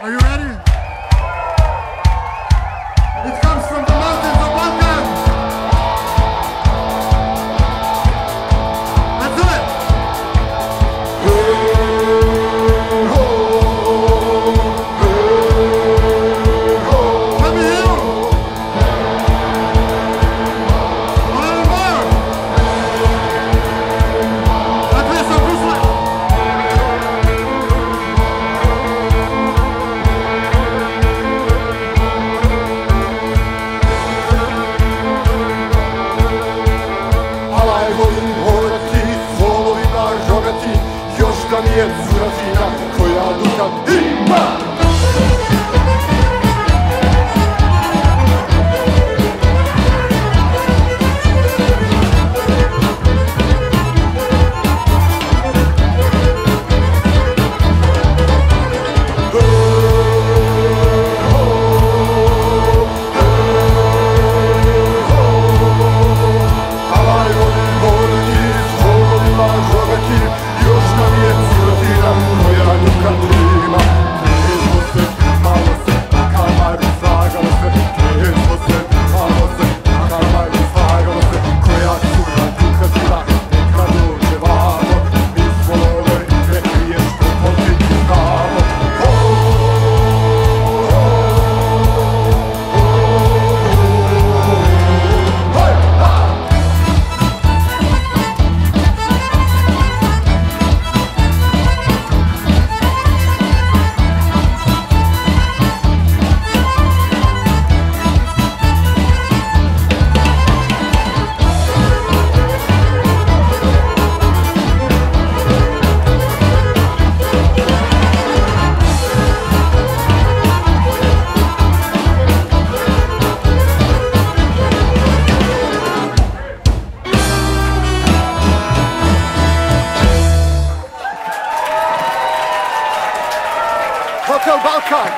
Are you ready? mieszkaniec z Rosina Kojaducha Dima! Balkan.